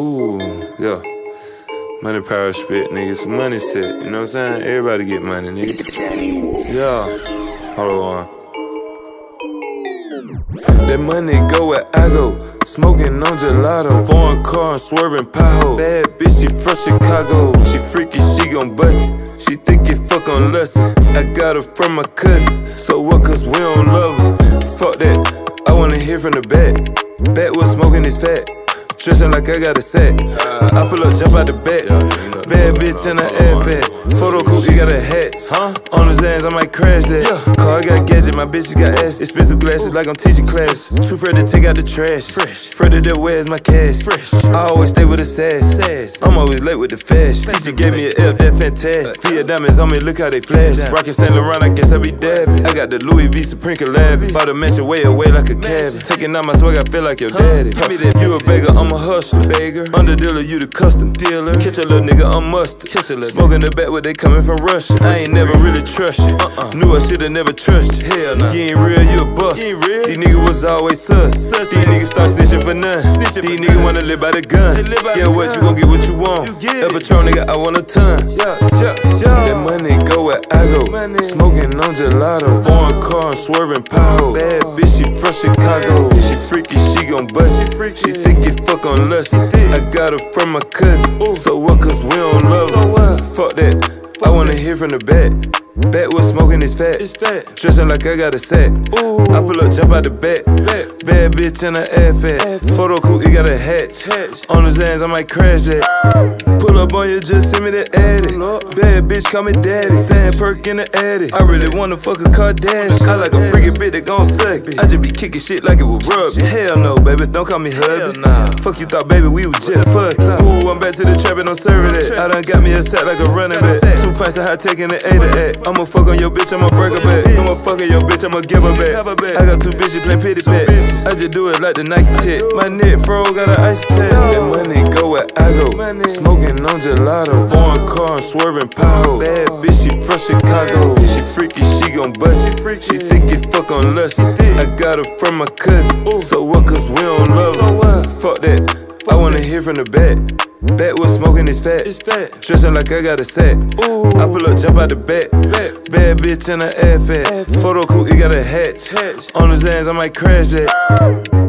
Ooh, yeah. Money, power, spit, nigga. Some money set. You know what I'm saying? Everybody get money, nigga. Yeah. Hold on. That money go where I go. Smoking on gelato. Foreign car, swerving pothole. Bad bitch, she from Chicago. She freaky, she gon' bust it. She think it fuck on lust. I got her from my cousin. So what, cause we don't love her. Fuck that. I wanna hear from the back. Back was smoking his fat. Tristan like I got a set. I pull up, jump out the bed. Bad bitch in the air fat. Photo cool, he got a hat. Huh? On his hands, I might crash that. Car, got gadget, my bitches got ass. Expensive glasses like I'm teaching class. Too afraid to take out the trash. Fresh. Afraid that where's my cash. Fresh. I always stay with a sass. sass. I'm always late with the fast. Teacher gave me an L, that fantastic. Via diamonds on me, look how they flash. Rockin' Saint Laurent, I guess I be dabbing. I got the Louis V Supreme collab. Bought a mansion way away like a cabin. Taking out my swag, I feel like your daddy. You a beggar, I'm a hustler. Beggar. Under dealer, you the custom dealer. Catch a little nigga, I'm mustard. Catch a little Smoking the back where they coming from Russia. I ain't never really trust you. Uh-uh. Knew I shoulda never trust you. Hell nah. You ain't real, you a bust. You ain't real. These niggas was always sus. sus These niggas start snitching for none. Snitching These niggas wanna live by the gun. Yeah, what you gon' get what you want. You get Patron, nigga, I want a ton. Yeah, yeah, yeah. That money go where I go. Money. Smoking on gelato. Foreign car, swerving pothole. Bad bitch, she from Chicago. She freaky, she gon' bust it. She think it fuck on lust. I got her from my cousin. So what, cause we don't love her. Fuck that. I wanna hear from the back. Back was smoking his fat. It's fat. Dressing like I got a set. Ooh. I pull up, jump out the back. back. Bad bitch in fat. Photo cool, he got a hatch. hatch. On his hands, I might crash that. Pull up on you, just send me the edit. Bad bitch, call me daddy. Sand perk in the edit. I really wanna fuck a Kardashian. I like a freaky bitch that gon' suck. I just be kicking shit like it was rubber. Hell no, baby, don't call me hubby. Nah. Fuck you thought, baby, we was just fucked. Ooh, I'm back to the trap and I'm serving it. I done got me a set like a running back. Two pints of hot taking the A to act. I'ma fuck on your bitch, I'ma break her back. I'ma fuck on your bitch, I'ma give her back. I got two bitches play pity pat. I just do it like the Nike chick. My neck fro got an ice tag. That money go where I go. Smoking on gelato. Foreign car, swerving pothole. Bad bitch, she from Chicago. She freaky, she gon' bust it. She think it fuck on lust. I got her from my cousin. So what, cause we don't love her. Fuck that. I wanna hear from the back. Back was smoking his fat. It's fat. Dressing like I got a set. Ooh. I pull up, jump out the back. back. Bad bitch in the air fat. Photo cool, you got a hatch. hatch. On his hands, I might crash that.